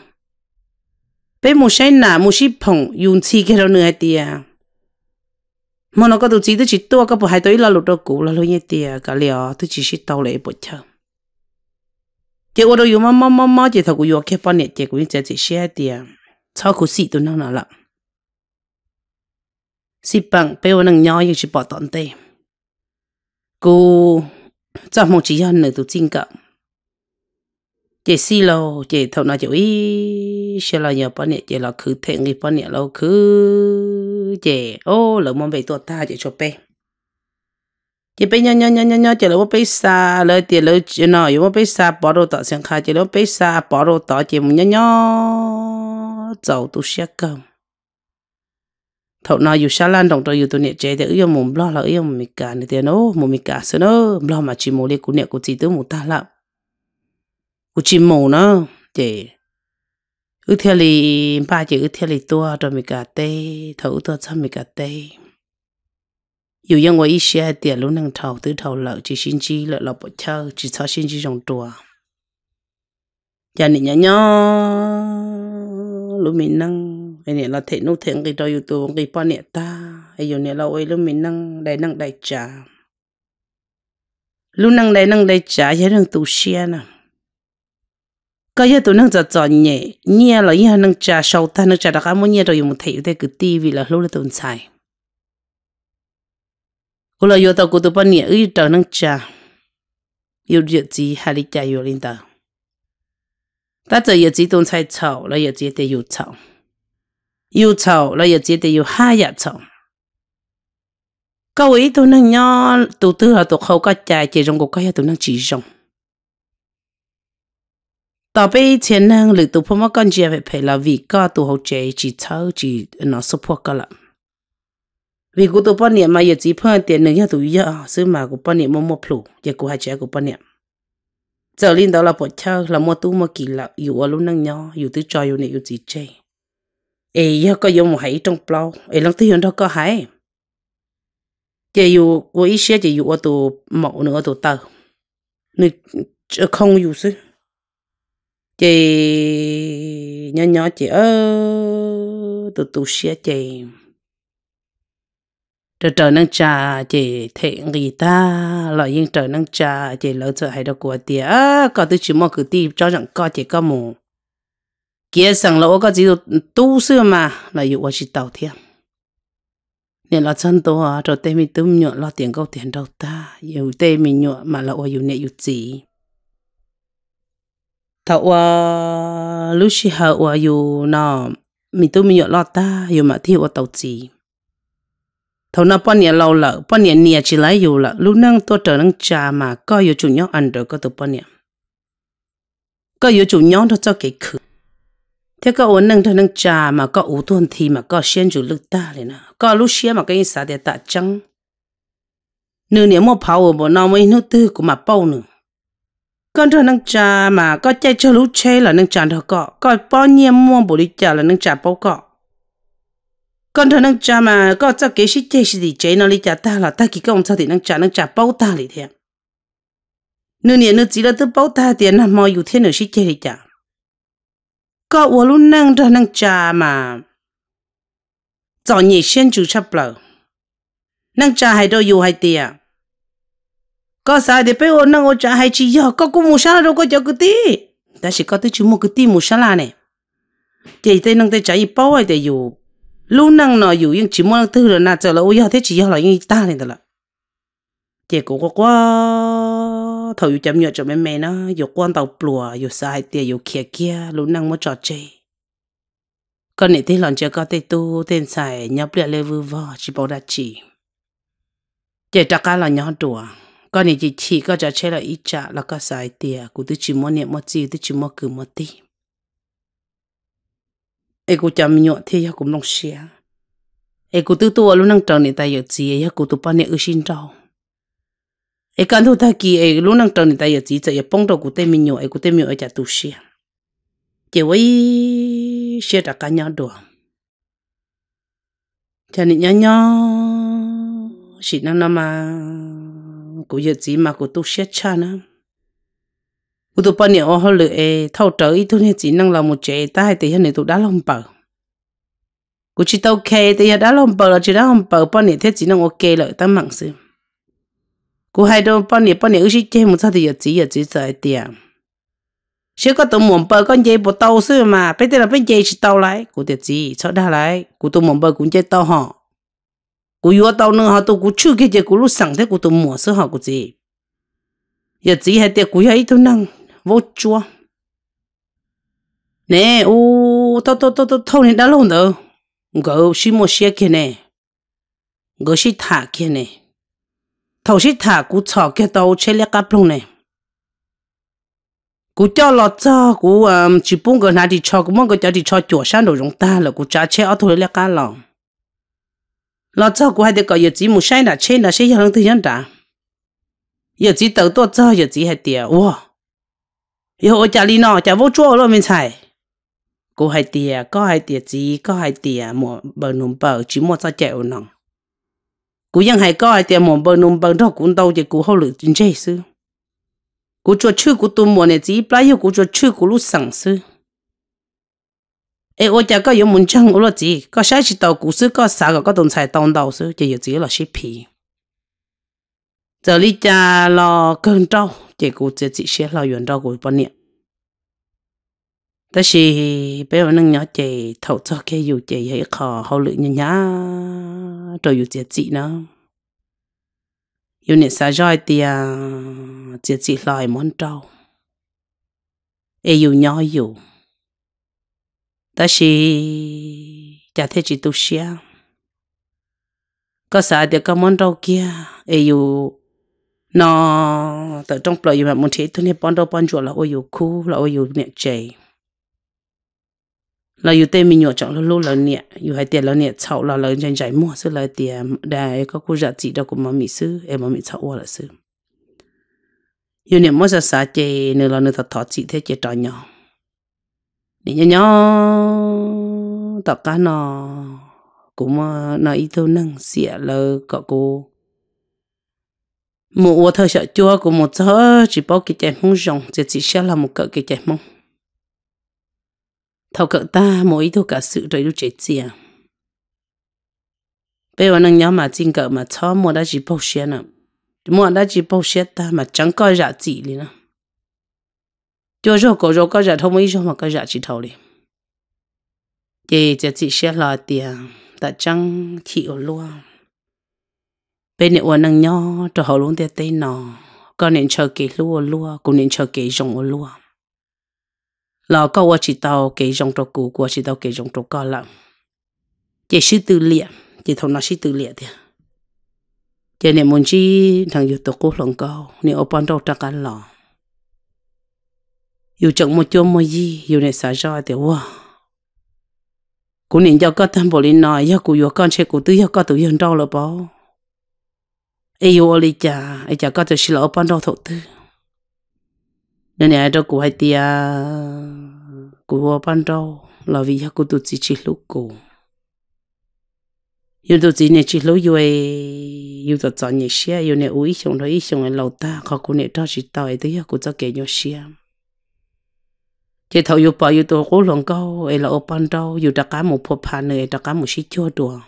bé một sai nà một ship dùng chi cái đó nữa hay à? mà nó có tao chỉ tao chỉ tua cái bộ hai tao là lục đồ cũ là lo như à? cả liao tao chỉ chỉ tàu này bộ cha chỉ ở đó dùng mà mà mà mà chỉ thằng cụ dùng cái bao nhiêu chỉ cũng chỉ chỉ share tiệt sau cụ xịt tao nó là xịt bằng bé ở năng nhau như chỉ bỏ tận tay cô cho một chỉ hơn nữa tụ chính cậu chị xí lâu chị thầu nào chị ý sẽ là nhờ bao nhiêu chị là cứ thế người bao nhiêu lâu cứ chị ô lỡ mong về tuổi ta chị cho bé chỉ bây nhau nhau nhau nhau nhau chỉ lỡ bây xa, lỡ tiền lỡ chỉ nói yếu bây xa, bỏ đồ tỏ xem khai, chỉ lỡ bây xa, bỏ đồ tỏ, chỉ một nhau nhau giàu tu sẽ cầm thầu nào yếu xa lan đồng trời yếu tu nhẹ chế thì yếu mồm lo, là yêu mình cả này tiền ô mồm mình cả sớm ô lo mà chỉ mồm đi cũng nhẹ cũng chỉ tới một ta lắm. Cũng chỉ mồm nó chế ư theo lì ba chỉ ư theo lì tua, rồi mình cả tê thầu tua cho mình cả tê dù yang tôi ít xe tiền lúc năng thầu từ thầu lợ, chỉ xin chi lợ lọ bộ chơ chỉ cho xin chi trong chùa nhà dạ này nhỏ nhỏ lúc mình năng cái này là thể nô thể cái đó youtube cái bao nhiêu ta ai dù này là ôi lúc mình năng đại năng đại trả lúc năng đại năng đại trả giờ năng tu xe nè. Cái giờ tu năng giờ chọn nhẹ nhẹ là yên năng trả sâu ta năng trả đặc cái muốn nhẹ rồi dùng thể cái cái tivi là lúc là tuần xài cô là yêu tao cô tu bao nhẹ ấy tao năng cha yêu việc gì hay đi trả yêu linh đạo ta giờ yêu gì tuần sai chậu là yêu gì để yêu chậu yêu chậu là yêu chỉ để yêu hai ya chậu cậu ấy tôi năng nhỏ tụ tư là tụ khâu cái chạy chỉ trong cuộc cái tôi năng chỉ trong tao bây tiền năng lực tụ phong con chia về phải là vì có tụ hậu chế chỉ thâu chỉ nó support cái lắm vì cô tụ bao niệm mà giờ chỉ phong tiền nữa tụ yêu sư mà cô bao niệm mua mua phụ giờ cô hai trẻ cô bao niệm. Giờ linh đó là bộ chơi là mua tu mua kỳ lạ, dù ở lúc năng nhỏ, dù tứ cho dù này dù chỉ chơi ê, giờ có dùng một hãy trong plau ê, lần thứ đó có hãy. Giờ dù của ít sẽ giờ dù ở tụ mẫu nữa, ở tụ tờ. Nên ờ, không dù sư chỉ nhỏ nhỏ chị ơ tụ tụ sẽ chị trở trở năng trà chỉ thể người ta lại yên trở năng trà chỉ lỡ trở hay đâu của tiệt à có tôi chỉ mua cứ tìm cho rằng có, chỉ có mù. Kia sang lỗ có gì tu sửa mà, là yêu ở chỉ tàu thiên nên là chân tôi à rồi tay mình tôm nhọ lo tiền câu tiền đâu ta. Yêu tay mình nhọ mà là ở yêu nè yêu gì. Thầu à lúc xưa hậu à yêu nó mình tum nhọ lo ta yêu mà thiếu ở tàu gì thầu nó bao nhiêu lâu lợ bao nhiêu nia chỉ lấy yêu lợ lúc năng tôi trở năng cha mà có yêu chủ nhau ăn được có tụ bao nhiêu có yêu chủ nhau nó cho cái khử thế có ổn nâng thằng nâng cha mà có ủ tuần thì mà có xuyên chủ lực ta này nè có lúc xuyên mà cái sao để ta chăng nửa niệm một pháo ở bộ nào mới nước tư của mà bao nữa con thằng nâng cha mà có chạy cho lúc chơi là nâng cha đó có có bao nhiêu mua bộ đi trà là nâng cha bao có con thằng nâng cha mà có cho cái gì chơi gì chơi nó đi trà ta là ta chỉ có ông sao thì nâng trà nâng trà bao ta đi thế nửa niệm chỉ là bao ta tiền là mà có thiên nửa gì chơi đi trà có 我 luôn mà. Hay hay sao bây giờ? Hay chỉ mua cái mua cái mua là bao luôn năng nó yêu nhưng chỉ muốn năng thứ rồi na chờ là ôi, giờ thế chỉ giờ là những ta này đó là. Chỉ cũng có quá, thầu chấm nhựa cho mẹ mẹ nó, dù quan tàu plùa dù sai tiền dù kia kia lúc năng muốn trò chơi. Con này thì lần chưa có tên tu, tên xài nhóc lẹ lê vư vò chỉ bảo đã chỉ. Chỉ chắc cả là nhỏ đùa. Con này chỉ chỉ có trò chơi là ít trả là có sai tiền cũng tự chỉ muốn niệm một gì tự chỉ muốn cứ một tí ai cũng chăm nhọ thì cũng nông xia ai cũng tự tu luôn năng trăng này tại giờ gì ai cũng tu bán này ở xin trâu ai cần thu ta kỳ ai luôn năng trăng này tại giờ gì tại giờ bông đầu cũng tên mình nhọ ai cũng tên mình ở chả tu xia chỉ với xia đã cả nhau đồ cho nên nhau nhau chỉ nó mà cụ giờ gì mà cụ tu xia cha năng u tu pani o hol e thau trở ít thôi chỉ năng là một chế ta hay thì hiện tụ đã lòng bờ cụ chỉ tao kê thì đã lòng bờ là chỉ đã lòng bờ bao nhiêu thế chỉ năng ok lợi ta mặn sự cụ hay đâu bao nhiêu bao nhiêu chỉ chơi một sao thì giờ chỉ giờ chỉ giờ tiền sẽ có tụi muốn bờ con dây bộ tàu xưa mà bây giờ là bây giờ chỉ tàu lại cụ tiệt gì cho đa lại cụ tụi muốn bờ cũng chơi tàu họ cụ yếu tàu nữa họ tụi cụ chưa cái gì cụ lúc sẵn thế cụ tụi mua xưa họ cụ gì giờ chỉ hay tiệt cụ hai tu năng vô chua. Nè, u, tao tao tao tao thâu này đã lâu rồi gỡ xí mua xe kia nè. Gỡ xí thả kia nè. Thâu xí thả cú chọ kia tàu chơi lẹ cáp luôn nè. Cú cho lọ cho cụ chỉ bung cái nào đi cho, cú mong cái cho đi cho chuột sang đồ rong ta là cú trả chơi ở thôi lẹ cá lòng lọ cho cú hay được cái gì một sai là chơi là sẽ hàng thứ nhân đã giờ chỉ tàu tôi cho, giờ chỉ hay tiền wow. giờ ở家里呢家vô chỗ rồi mình xài cô hay tiền có hay tiền gì có hay tiền một bờ nôm bờ chỉ một sao chạy nòng cô ยัง hay có hay tiền một bờ nôm bờ đó cũng đâu thì cô hậu lực chính chế sư cô cho chữ cô tu một này chỉ bây giờ cô cho chữ cô lúc sáng sư ê ở家có有门窗我了gì có sai chỉ tàu股市có啥个个东西当到sư就有自己了些皮 giờ lý cha lo cơn trâu, chỉ cụ chỉ chỉ sẽ lo yến trâu của bọn nhỉ đó là bé vẫn đang nhỏ chị thầu cho cái dù chị hãy khó, hậu lự rồi dù chị nó. Dù nè xa rồi thì à, chị chị món trâu. E dù nhỏ dù. Đó là chả thế chị tu xia có xa thì có món trâu kia e dù nó từ trong bờ mà muốn thế thôi nên bọn đâu bọn chuột là ôi yêu khu là ôi yêu nhẹ chạy là yêu tên mình nhỏ chọn là lâu là nhẹ yêu hai tiền là nhẹ chậu là là chân chạy mua sư là tiền đại có cô giặt chị đâu cũng mà mỹ sư em mà mỹ chậu là sư. Yêu nhẹ mua sa sa chè, nữa là nữa thật thọ chị thế chè trò nhỏ. Để nhỏ nhỏ tất cả nó cũng nó ý thâu năng xỉa là có cô một ô thơ sợ chua của một thơ chỉ bao cái chén mông rồng chỉ chỉ sẽ là một cỡ cái chén mong thầu cỡ ta mỗi thu cả sự rồi lúc chết chia bây giờ năng nhớ mà chính cỡ mà cho mua đã chỉ bao xe nữa mua đã chỉ bao xe ta mà chẳng có giá trị gì nữa cho rồi có rồi có giá thông mấy rồi mà có giá trị thầu đi chỉ chỉ sẽ là tiền ta chẳng chịu luôn bên này uống năng nho cho họ luôn tiệt tây nọ có nên chờ cái lúa lúa, cũng nên chờ cái rong lúa. Lò có qua chỉ tàu cái rong trâu cũ qua chỉ tàu cái rong trâu con lắm. Chỉ sư tư liệu chỉ thằng nó sư tư liệu thì. Chỉ nên muốn chi, thằng yêu tổ quốc lòng cao nên ở ban đâu ta ăn lò. Yêu chẳng một chỗ một gì yêu này xả ra thì wow cũng nên cho các thằng bồ nói yêu cụ yêu con chơi cụ tư yêu con tự yên đâu là bao ai yêu oli cha ai cha có thể xin lỗi ban đầu thổ tư nên này đâu cũng hay tia của ban đầu là vì cô tụt chỉ chỉ lúc cô yêu tụt chỉ này chỉ lúc yêu yêu tụt chọn nhẹ xe yêu này uý xong rồi ít xong rồi lâu ta khó cô này đó chỉ tao ấy tới cô cho kể nhau xe chỉ thầu yêu bao yêu tụt cố lòng câu ấy là ở ban đầu yêu đã cả một phút pan này đã cả một xí chua đùa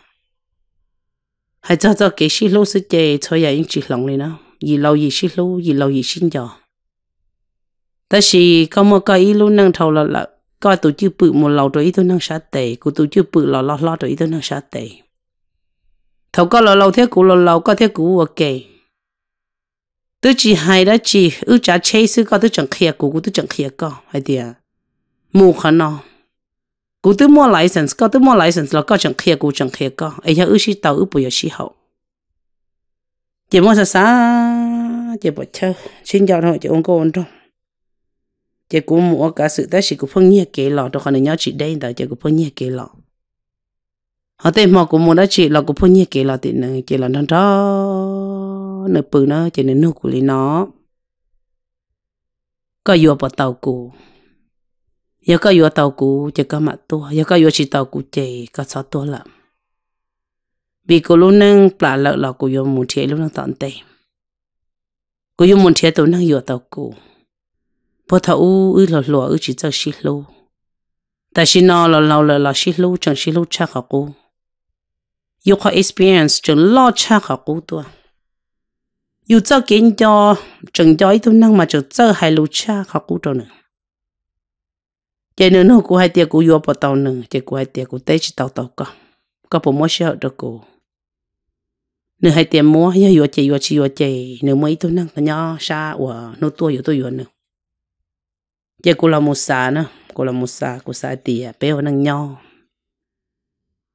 hay cho cho cái xí lô sự chế cho nhà anh chỉ lòng này nó gì lâu gì xí lô gì lâu gì xin cho ta chỉ có một cái lô năng thầu là là có tổ chức bự một lâu rồi ít năng sát tệ của tổ chức bự là lo lo rồi ít năng sát tệ thầu có là lâu thế cũ là lâu có thế cũ ok tôi chỉ hay đó chỉ ước trả chế sư có tôi chẳng khía cũ tôi chẳng khía có hay đi mù khả năng cú tư mua license có tư mua license là có chẳng kia cú chẳng kia có ấy ya ước sĩ tàu ư bùi sĩ hậu chỉ mua sa sa chỉ bỏ chơi xin chào thôi chỉ ông cô ông trong chỉ cú mua cả sự ta sĩ cú phân nhiệt kế lọ đó còn nhớ chị đây đó chỉ cú phân nhiệt kế lọ họ tên mà cú mua đó chị là cú phân nhiệt kế lọ thì nó chỉ là nó đó nó bự nó chỉ nên nó cú lý nó có yêu bỏ tàu cú giờ có yêu tàu cũ chỉ có mặt tua giờ có yêu chỉ tàu cũ chỉ có sáu tua lắm vì cô lúc nâng plà lợ là cô yêu muốn thiệt lúc nâng tận tệ cô yêu muốn thiệt tôi nâng yêu tàu cũ bố thầu ư lọ lọ ư chỉ cho xí lô tại xí nó là lâu là là xí lô chẳng xí lô chắc hả cô yêu có experience chẳng lo chắc hả cô tua. Yêu cho kiến cho chẳng cho ít tôi năng mà chẳng cho hai lô chắc hả cô đâu nữa cho nữa nó cũng hai tiệt cũng vô bỏ tàu nữa cho cũng hai tiệt cũng tế chỉ tàu tàu cả có bộ mua xe được cô nữa hai tiệt mua ya vô chơi vô chơi vô chơi nữa mấy tôi năng nhỏ xa và nó tôi vô tôi vô nữa giờ cũng là một xa nữa cũng là một xa cũng xa tiệt bé họ năng nhỏ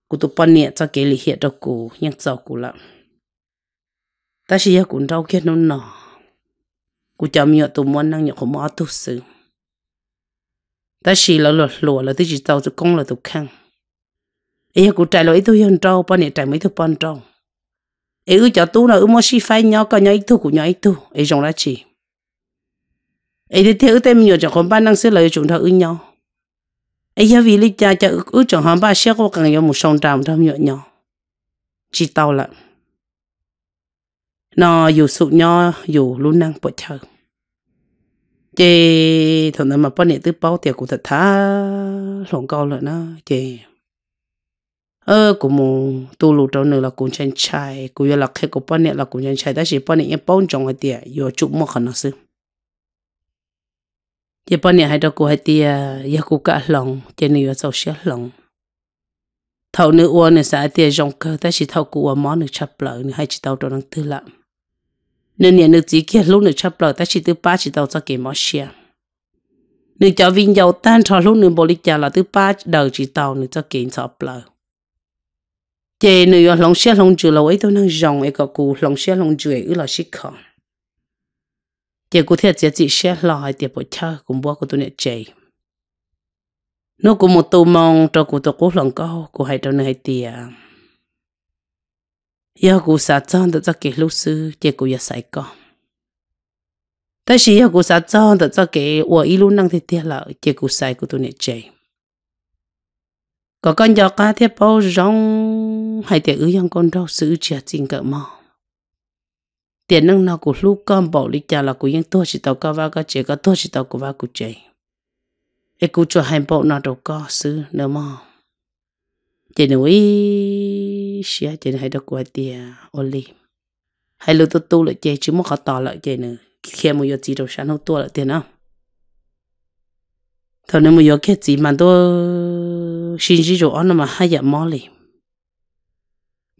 cũng tụ bao nhẹ cho cái lý hiện được cô nhưng giàu cô là ta chỉ cũng đâu kia nó nọ cũng chăm nhựa tụ muốn năng nhựa không mất tu sự ta chỉ là lột lụa là tôi chỉ tàu cho công là tụ khăn ấy cô trai lỗi tôi hơn trâu bao nhiêu trải mấy thứ bao trâu. Ấy ư cho tu là ư mua xí phai nhau có nhau ít thu của nhau ít thu. Ấy trong là chỉ. Ấy thì theo tên nhiều cho con ban năng sẽ lợi chúng ta ư nhau ấy giờ vì lý cha cho ư cho họ ba sẽ có càng nhiều một song tràm thâm nhựa nhau chỉ tao là. Nó dù sụt nhau dù luôn năng bột chờ chị thằng nào mà bao nhiêu thứ bao tiền của thật thà lòng cao rồi nó chị ơ của mù, tu lù trâu nữa là cũng chân chạy của là khi của bao nhiêu là cũng chân chạy đó chỉ bao nhiêu bao trong cái tiền yo chụp một khả năng sư Giờ bao nhiêu hai đó cũng hai tiền giờ cũng cả lòng chị này giờ sầu xé lòng. Thầu nữ uo này sẽ tiền trong cơ, ta chỉ thầu của món được chấp lợn nữa hai chỉ tàu trong năng tư lắm nên nhà nữ chỉ kia lúc nữa chấp lời ta chỉ thứ ba chỉ tàu cho cái món xia nữ cho viên dầu tan cho lúc nữa bồ lý cha là thứ ba đầu chỉ tàu nữa cho cái chấp lời chị nữ yo lòng xia lòng chữ là ấy tôi năng rồng, ấy có cụ lòng xia lòng chữ ấy là xí khó chị cụ thiệt chị chỉ xia lo hay tiệp bộ cha cũng bố của tôi nè chị nó cũng một tô mong cho cụ tôi cố lòng có, cụ hay cho này tiệp giờ cụ sa chọn được cho cái lúc sư chị cụ giờ sai có但是要cụ sa chọn được cho cái 我一路năng thì tiệp là chị cụ sai của tôi nè chị có con giọt cá thiết bao rong hay tiệp ư yang con rau sư chia chính cỡ mò tiền năng nào của lúc con bảo lý cha là của những tôi chỉ tao có va có chế có tôi chỉ tao của va của chế ê cụ cho hai bộ nào đâu có sư nữa mà chế nữa ý xia chế hay đó qua tiền oli hay lúc tôi tu lại chế chứ mà khó tỏ lại chế nữa khi mà yêu chỉ đâu sáng hậu tua lại tiền nào thôi nếu mà yêu cái gì mà tôi xin chỉ cho anh mà hay giờ mò liền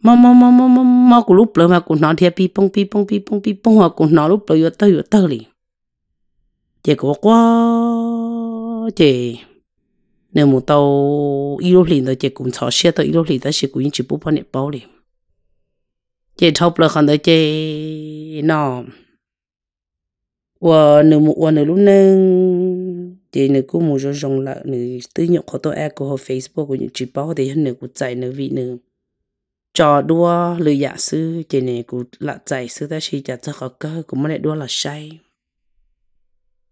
mà mà mà mà mà mà của lúc rồi mà của nó thì pi pong pi pong pi pong pi pong hoặc của nó lúc rồi tới rồi tới liền chế của quá chế nếu một tàu ít lúc liền tới chỉ cũng chọn xe tới ít lúc liền tới chỉ cũng chỉ bút bao nhiêu bao liền chỉ thâu là còn tới chỉ nó và nếu một và nếu lúc nâng chỉ nếu cũng muốn cho rong lại nếu tự nhận có tôi ad của Facebook của những chỉ bao thì hơn nếu cũng chạy nếu vì nếu cho đua lười giả sư chỉ này cũng là chạy sư ta chỉ chả cho khó cơ cũng mới đua là sai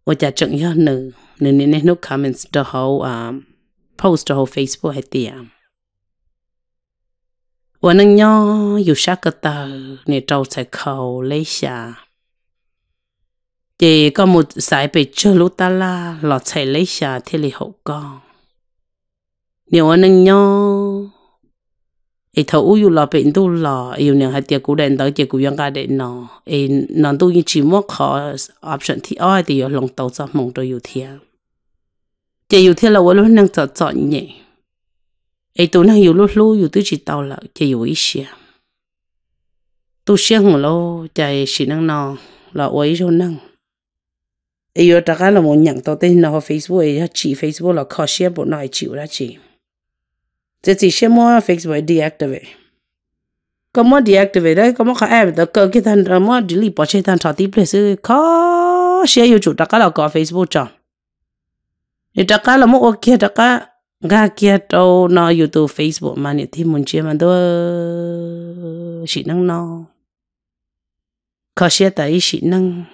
và chả chẳng nhớ nữa nữ nên nên nó comments đó hậu um post ho Facebook hay tiệm và nâng nhớ dù sát cái tờ, nè, trâu sẽ khẩu, lấy xa chị có một sải bị chơ lũ ta la, lọt chạy lấy xa thì lì hậu con nếu nâng nhớ e thầu u lọ bệnh tu lọ yêu nhau hay tiệc cú đèn tới tiệc cú yang cái đèn nọ. E nó tu như chỉ mua khó, option thì ai thì yêu lòng tàu cho mong tôi yêu จะอยู่ที่เราว่าลูกนั่งจอดจอดเนี่ยไอ้ตัวนั่งอยู่ลูกลูกอยู่ตัวจิตเตาละจะอยู่อีเชียตัวเชียงของเราใจสีนั่งนอนเราไว้ชนนั่งไอโยตะกันเราหมดยังตัวเต้นเราเฟซบุ๊กไอ้จีเฟซบุ๊กเราขอเชียบหน่อยจีว่าจีจะจีเชียมั่วเฟซบุ๊ก deactivate ก็มั่ว deactivate ได้ก็มั่วเขาแอบแต่เกิดขึ้นทันมั่ว delete พอเชื่อทันชอตที่เพลซื้อขอเชียอยู่จุดตะกันเราก็เฟซบุ๊กจ้า Itaka la mo okia itaka ga kia tàu nó YouTube Facebook mà nhiều thêm muốn chia mà đó chỉ nâng nó khó xia tại chỉ nâng,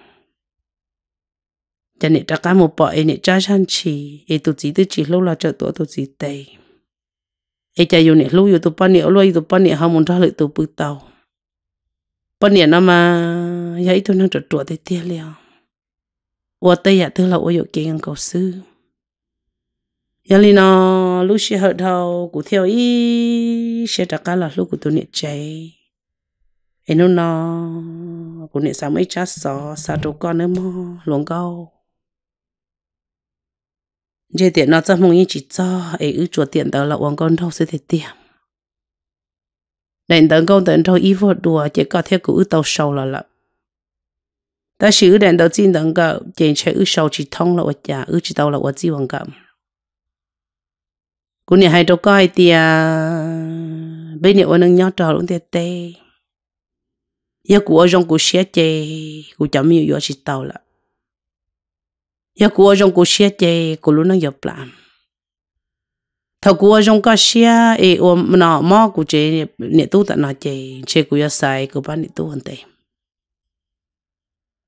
cho nên ta cái e một bọn nên cha san chỉ ấy e tụi chỉ tụi chỉ lâu là chờ tụi tụi chỉ tệ ấy cha yêu nên lâu yêu tụi bọn này lâu tụi bọn này ham muốn ra lợi tụi bự tàu bọn này nà mà vậy tụi nó chờ tụi thì tiếc liền ủa tây à tụi là ủa yêu kia ngang cầu sư giờ li nó lúc xí hợp đầu cụ theo ý xe trả cá là lúc cụ tôi niệm cháy. Em nó nó cụ niệm sáng mấy chát xó xa trâu con nữa mò, luồng câu giờ tiền nó cho mong ý chỉ cho ấy ư chuột tiền tờ là uống con thâu sẽ thể tiền đành tấn công tấn trâu ý vô đùa, chỉ có theo cụ ư tàu sầu là lợn ta chỉ ư đành tàu xin tấn cậu chỉ chơi ư sầu chỉ thông là ư chả ư chỉ tàu là ư chỉ hoàng cẩm cú nè hai đâu coi tiền à, bây giờ ông nhớ trò luôn tê tê. Giờ của trong của xe chơi của chấm nhiều giờ chỉ tàu là cú ở trong cú xe chè, cú luôn nó nhập làm thầu ở trong cá xe e ôm nọ mò cú chè nè tu tận nọ chè chè cú giờ sai cú bán nè tu hơn tệ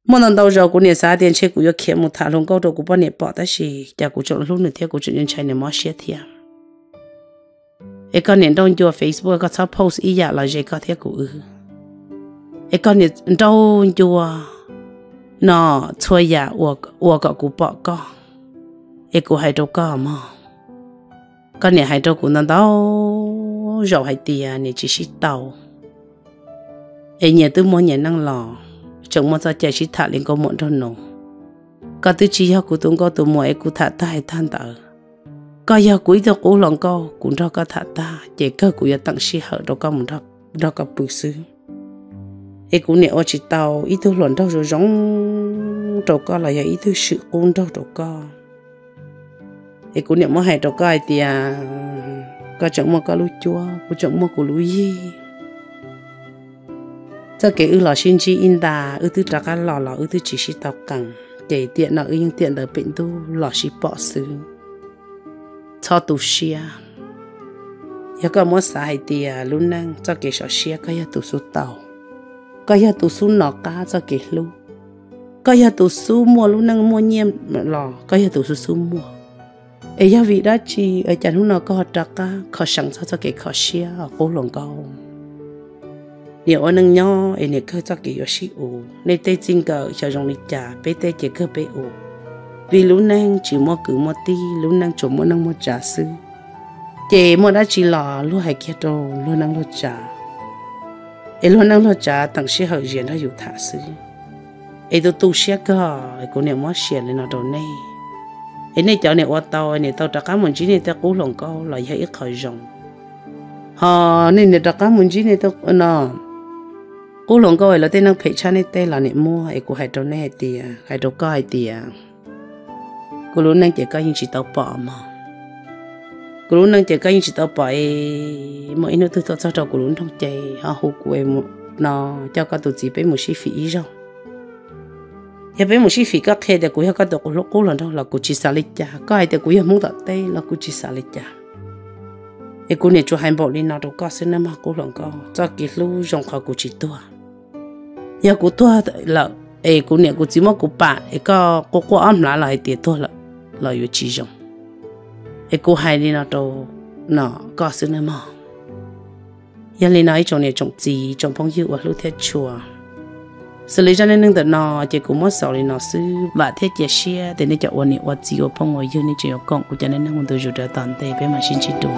mỗi lần đầu giờ cú nè sai tiền, chè cú giờ kiếm một thằng luôn, câu đầu cú bán nè bỏ ta xì chả cua chọn lúc nè theo cú chọn nhân chạy nè mò xe thiệt e con nè đông cho Facebook có sao post ý dạ là gì có theo cua ư e con nè đông cho nó thôi ya 我我个古报告，一个还都搞嘛，个年还都古能到肉还低啊，你只是到，哎年都么年能了，整么在家是他连个么都弄，个都只要古东个都么一古他他还谈 có giờ cuối giờ cố lòng câu, cũng ra có thả ta, chỉ cơ của giờ tặng si hở đâu có một đó đó có bự sư ấy cũng nè chỉ tàu ít thứ lần đâu rồi giống đâu có là giờ ít thứ sự ôn đâu đâu có. Ấy cũng nè mua hay đâu có ai thì à có chọn mua có lúa chua có chọn mua có lúa gì cho cái ư lò sinh chi in đà, ư thứ trả cá lò lò, ư thứ chỉ si tàu cẳng. Chỉ tiện là ư tiện là bệnh tu, lò si bỏ xứ cho tu xia ya có mua sai thì à luôn năng cho cái sọ xia cái ya tu số tàu cái ya tu su nọ cá cho kể lu. Có ya tu su mua lu năng mua nhem lò cái ya tu su su mua ấy ya vị đó chi ở chẳng lúc nào có trắc cá khó sẵn cho cho kể khó xia ở cố lòng cao nếu anh nâng nhau ấy nếu cho cái yo shi u. Nên tây chính cờ cho dòng lịch trả bé tây chỉ cơ bé u vì lúc năng chỉ mua cử mua ti lúc năng chỗ mua năng mua trả sư. Chỉ mua đã chỉ lò lúc hay kia đồ, lúc năng lúc trả ai luôn năng lo trả tặng sĩ hậu diện đã dụ thả sư. Ai tôi tu sĩ cơ ai cũng niệm mua xiên lên nó đồ này. Ai này cháu này ô tàu ai này tàu trả cá muốn chỉ này ta cố lòng câu là hay ít khởi rồng họ nên này trả cá muốn chỉ này ta nó cố lòng câu là tên năng phải cha này tên là niệm mua ai cũng hay đồ này hay tiền hay đồ coi tiền cô luôn năng chỉ có những chỉ tàu bỏ mà. Cô luôn năng chỉ có những chỉ tàu bỏ mỗi nơi tôi cho cho cô luôn trong chạy họ hụt quê một nó cho các tụi chị bé một xí phí rồi. Giờ bé một xí phí các khe để cô các tụi cô lúc cô lần đó là cô chỉ xả lịch cha có ai để cô muốn đặt tay là cô chỉ xả lịch cha ai cô này cho hai bộ lên nào đâu có xin mà cô lần có cho cái lúc trong khó cô chỉ tua. Giờ cô tua là ai cô này cô chỉ muốn cô bà ai có, cô cô âm lại lại tiền tua là là yêu chi dùng ai cô hai đi nào đâu nó có sự nữa mà giờ lên nói chồng này chồng gì chồng phong hiệu và lúc thế chùa xử lý cho nên nâng tận nó chỉ cũng mất sầu lên nó sư và thế chỉ xe để nên cho ôn này và gì ở phong ngồi yêu nên chỉ có con của cho nên nâng từ chủ trở tận tệ bên mà xin chỉ đủ